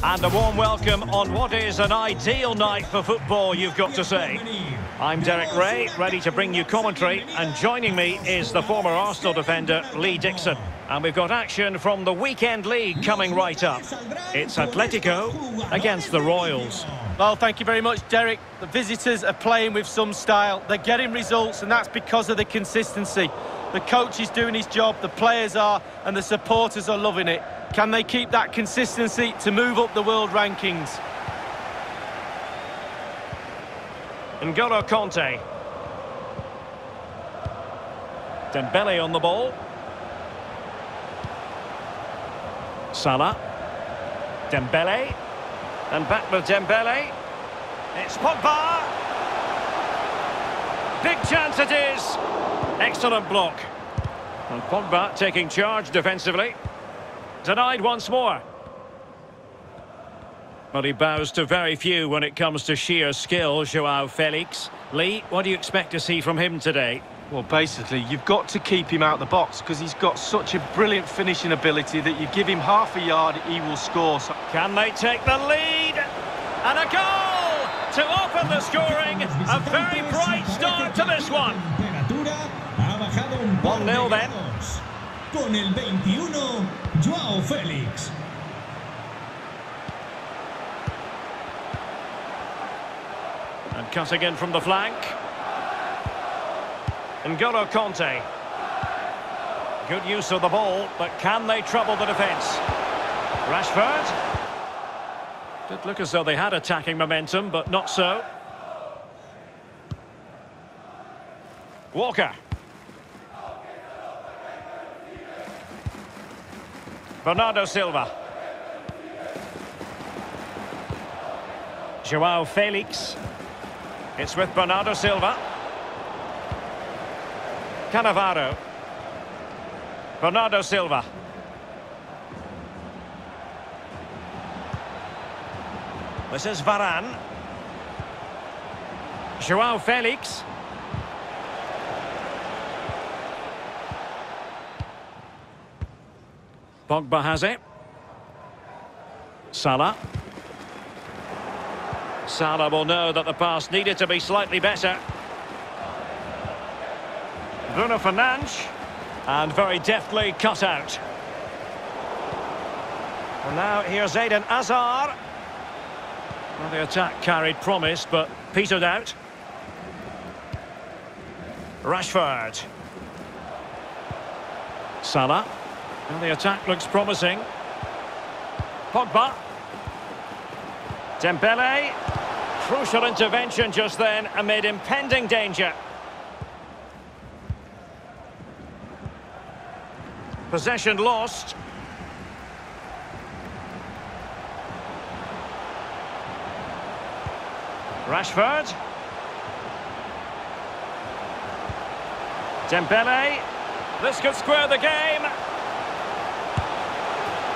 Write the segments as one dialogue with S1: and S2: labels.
S1: And a warm welcome on what is an ideal night for football, you've got to say. I'm Derek Ray, ready to bring you commentary, and joining me is the former Arsenal defender, Lee Dixon. And we've got action from the Weekend League coming right up. It's Atletico against the Royals.
S2: Well, thank you very much, Derek. The visitors are playing with some style. They're getting results, and that's because of the consistency. The coach is doing his job, the players are, and the supporters are loving it. Can they keep that consistency to move up the world rankings?
S1: N'Golo Kanté. Dembele on the ball. Salah. Dembele. And back with Dembele. It's Pogba. Big chance it is. Excellent block. And Pogba taking charge defensively. Denied once more. But he bows to very few when it comes to sheer skill, Joao Felix. Lee, what do you expect to see from him today?
S2: Well, basically, you've got to keep him out the box because he's got such a brilliant finishing ability that you give him half a yard, he will score. So
S1: Can they take the lead? And a goal to open the scoring. A very bright start to this one. 1-0 then.
S3: Con el 21, Joao Félix.
S1: And cutting in from the flank. N'Golo Kanté. Good use of the ball, but can they trouble the defence? Rashford. Did look as though they had attacking momentum, but not so. Walker. Bernardo Silva. Joao Felix. It's with Bernardo Silva. Cannavaro. Bernardo Silva. This is Varane. Joao Felix. Pogba has it. Salah. Salah will know that the pass needed to be slightly better. Bruno Fernandes. And very deftly cut out. And now here's Eden Hazard. Well, the attack carried promise, but petered out. Rashford. Salah. And the attack looks promising. Pogba. Dembele. Crucial intervention just then amid impending danger. Possession lost. Rashford. Dembele. This could square the game.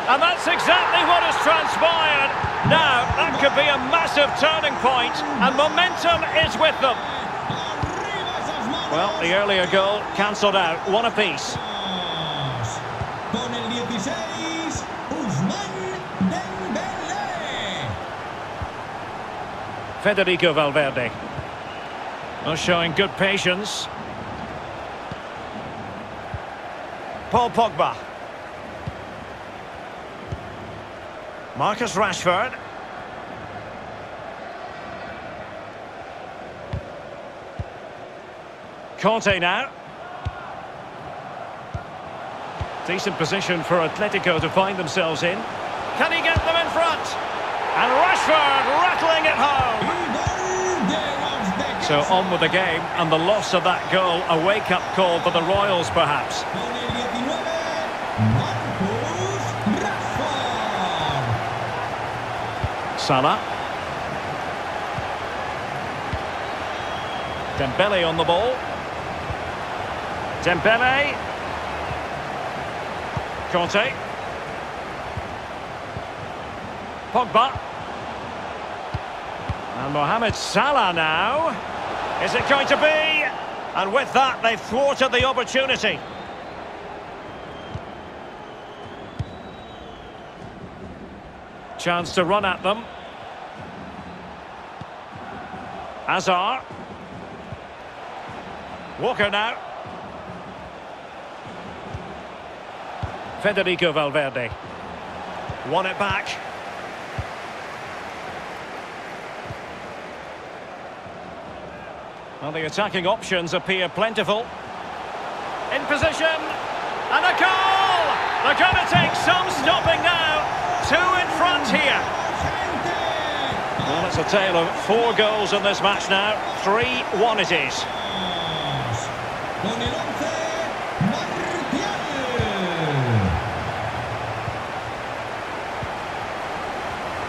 S1: And that's exactly what has transpired. Now, that could be a massive turning point, and momentum is with them.
S3: Arriba esas manos.
S1: Well, the earlier goal cancelled out. One apiece.
S3: Con el 16, Ousmane Dembélé.
S1: Federico Valverde. Well, showing good patience. Paul Pogba. Marcus Rashford. Kanté now. Decent position for Atletico to find themselves in. Can he get them in front? And Rashford rattling it home. So on with the game, and the loss of that goal, a wake-up call for the Royals, perhaps. Salah. Dembele on the ball. Dembele. Kanté. Pogba. And Mohamed Salah now. Is it going to be? And with that, they've thwarted the opportunity. Chance to run at them. Azar. Walker now. Federico Valverde. Won it back. Well, the attacking options appear plentiful. In position. And a goal! They're going to take some stopping now. Two in front here. Well, it's a tale of four goals in this match now. 3-1 it is.
S3: Con el 11, Martial.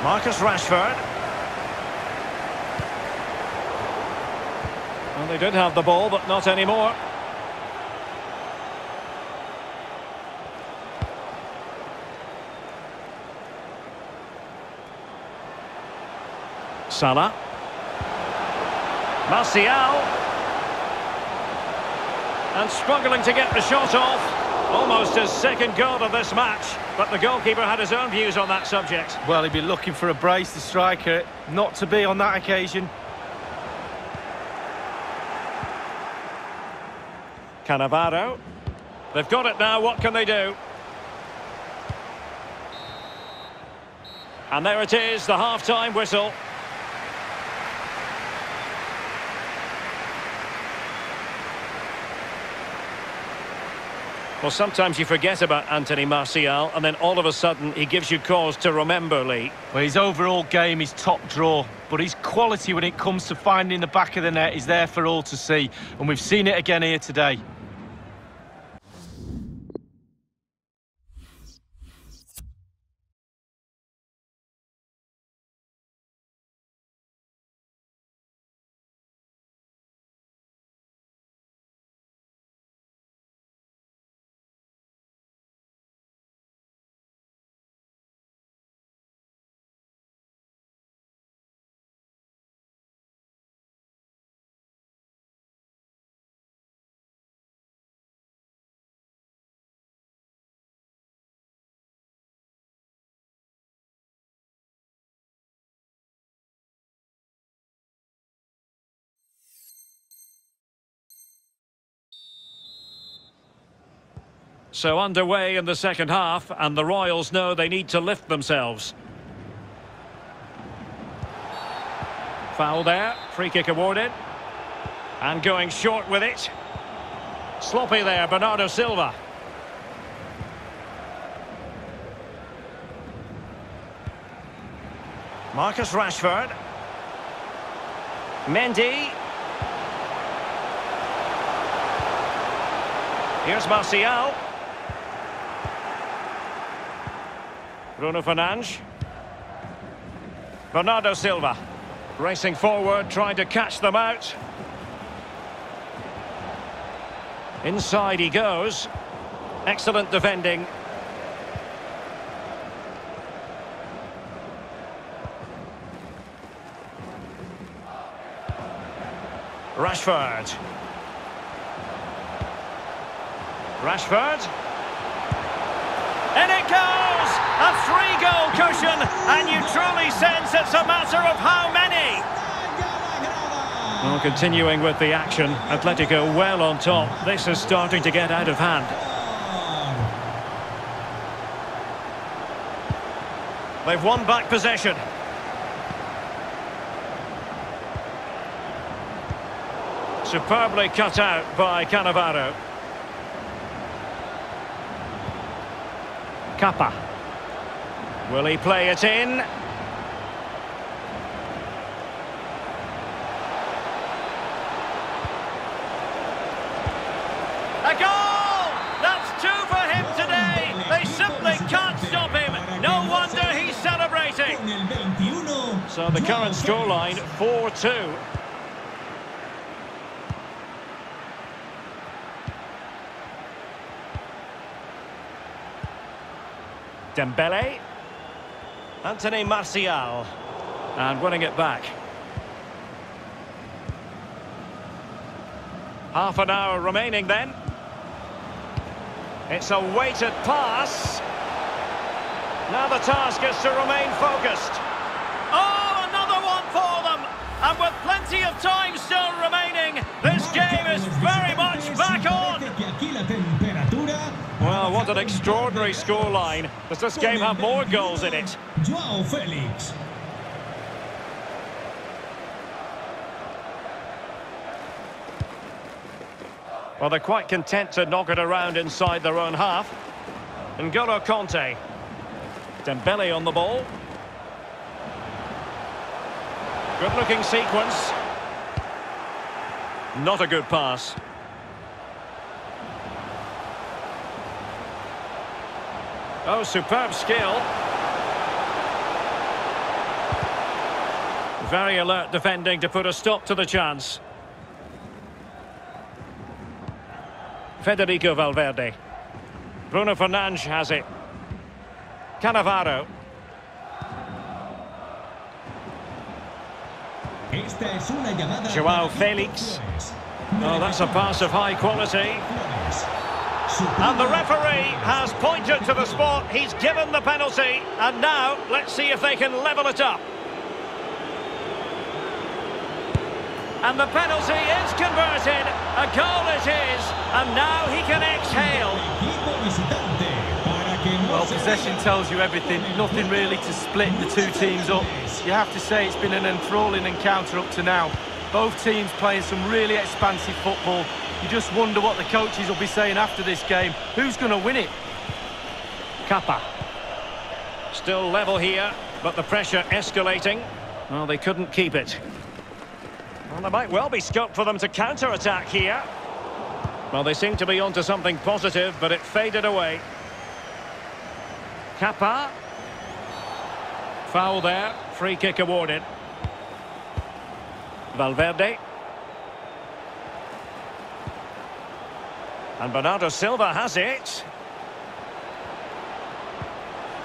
S1: Marcus Rashford. Well, they did have the ball, but not anymore. Salah. Martial. And struggling to get the shot off. Almost his second goal of this match. But the goalkeeper had his own views on that subject.
S2: Well, he'd be looking for a brace, the striker, not to be on that occasion.
S1: Cannavaro. They've got it now, what can they do? And there it is, the half-time whistle. Well, sometimes you forget about Anthony Martial, and then all of a sudden he gives you cause to remember, Lee.
S2: Well, his overall game is top draw, but his quality when it comes to finding the back of the net is there for all to see, and we've seen it again here today.
S1: So underway in the second half, and the Royals know they need to lift themselves. Foul there, free kick awarded. And going short with it. Sloppy there, Bernardo Silva. Marcus Rashford. Mendy. Here's Martial. Bruno Fernandes. Bernardo Silva. Racing forward, trying to catch them out. Inside he goes. Excellent defending. Rashford. Rashford. In it goes! A three-goal cushion, and you truly sense it's a matter of how many. Well, continuing with the action, Atletico well on top. This is starting to get out of hand. They've won back possession. Superbly cut out by Cannavaro. Kappa. Will he play it in? A goal! That's two for him today. They simply can't stop him. No wonder he's celebrating.
S3: Con el 21,
S1: So the current scoreline, 4-2. Dembele. Anthony Martial. And winning it back. Half an hour remaining then. It's a weighted pass. Now the task is to remain focused. Oh, another one for them! And with plenty of time still remaining, this game is an extraordinary scoreline. Does this game have more goals in it?
S3: Joao Félix.
S1: Well, they're quite content to knock it around inside their own half. N'Golo Kanté. Dembele on the ball. Good-looking sequence. Not a good pass. Oh, superb skill. Very alert defending to put a stop to the chance. Federico Valverde. Bruno Fernandes has it. Cannavaro.
S3: Esta es una llamada
S1: Joao Félix. Oh, that's a pass of high quality. And the referee has pointed to the spot. He's given the penalty. And now, let's see if they can level it up. And the penalty is converted. A goal it is. And now he can exhale.
S2: Well, possession tells you everything. Nothing really to split the two teams up. You have to say it's been an enthralling encounter up to now. Both teams playing some really expansive football. You just wonder what the coaches will be saying after this game. Who's going to win it?
S1: Kappa. Still level here, but the pressure escalating. Well, they couldn't keep it. Well, there might well be scope for them to counter-attack here. Well, they seem to be onto something positive, but it faded away. Kappa. Foul there. Free kick awarded. Valverde. And Bernardo Silva has it.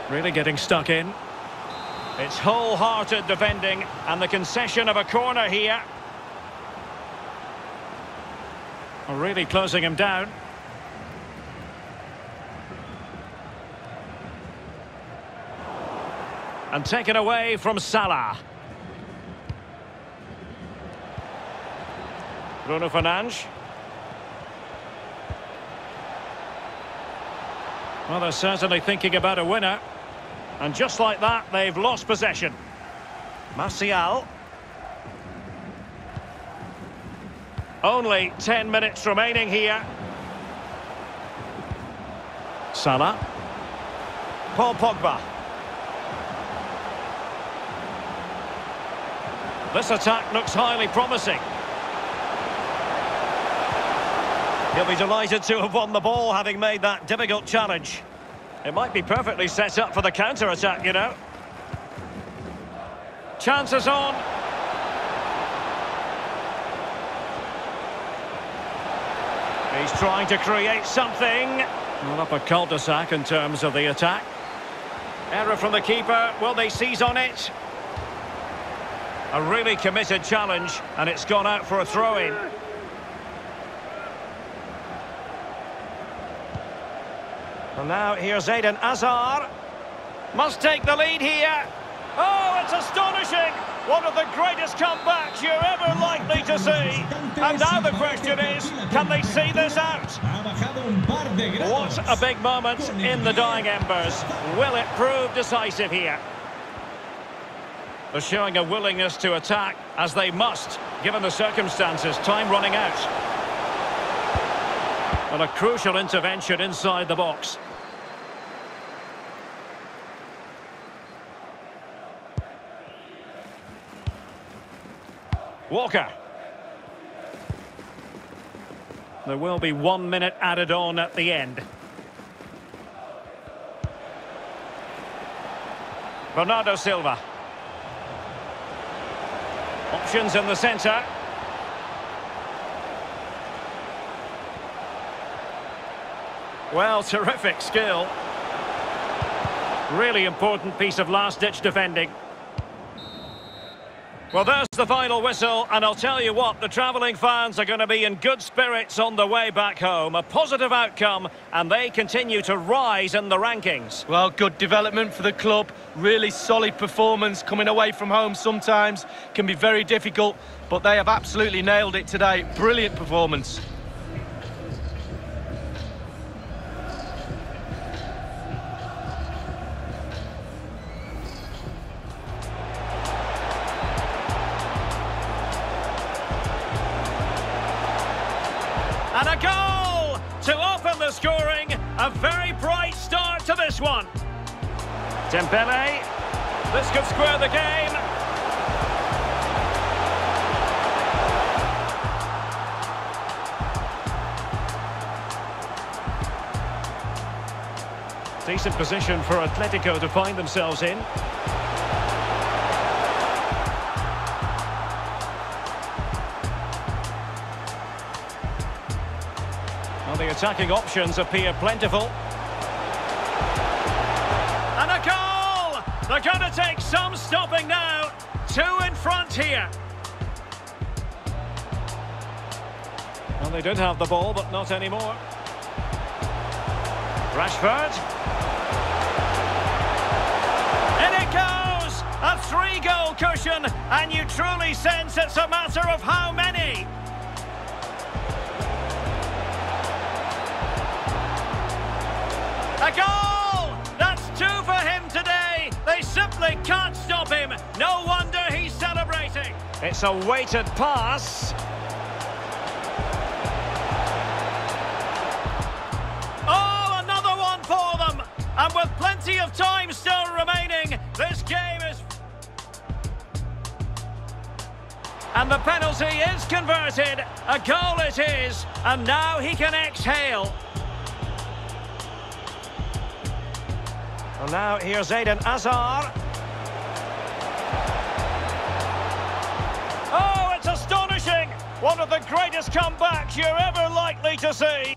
S1: Really getting stuck in. It's wholehearted defending and the concession of a corner here. Really closing him down. And taken away from Salah. Bruno Fernandes. Well, they're certainly thinking about a winner. And just like that, they've lost possession. Martial. Only 10 minutes remaining here. Salah. Paul Pogba. This attack looks highly promising. He'll be delighted to have won the ball, having made that difficult challenge. It might be perfectly set up for the counter-attack, you know. Chances on. He's trying to create something. Well, up a cul-de-sac in terms of the attack. Error from the keeper. Will they seize on it? A really committed challenge, and it's gone out for a throw-in. And now here's Eden Hazard. Must take the lead here. Oh, it's astonishing! One of the greatest comebacks you're ever likely to see. And now the question is, can they see this out? What a big moment in the dying embers. Will it prove decisive here? They're showing a willingness to attack, as they must, given the circumstances. Time running out. And a crucial intervention inside the box. Walker. There will be one minute added on at the end. Bernardo Silva. Options in the centre. Well, terrific skill. Really important piece of last-ditch defending. Well, there's the final whistle, and I'll tell you what, the travelling fans are going to be in good spirits on the way back home. A positive outcome, and they continue to rise in the rankings.
S2: Well, good development for the club. Really solid performance. Coming away from home sometimes can be very difficult, but they have absolutely nailed it today. Brilliant performance.
S1: Decent position for Atletico to find themselves in. Well, the attacking options appear plentiful. And a goal! They're going to take some stopping now. Two in front here. Well, they did have the ball, but not anymore. Rashford. In it goes! A three-goal cushion, and you truly sense it's a matter of how many. A goal! That's two for him today. They simply can't stop him. No wonder he's celebrating. It's a weighted pass. Plenty of time still remaining, this game is... And the penalty is converted. A goal it is. And now he can exhale. And now here's Eden Hazard. Oh, it's astonishing! One of the greatest comebacks you're ever likely to see.